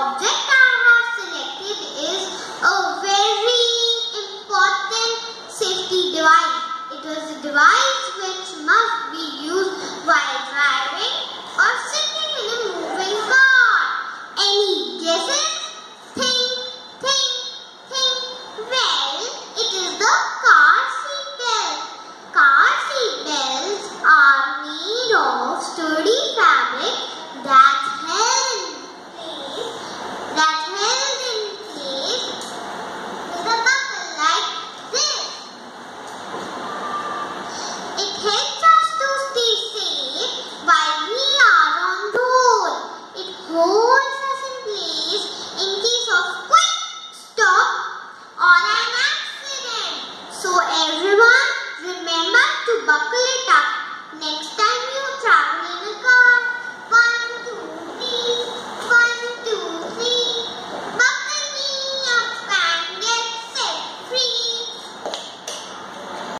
object I have selected is a very important safety device. It is a device which must be used while driving or sitting in a moving car. Any guesses? Think, think, think, where?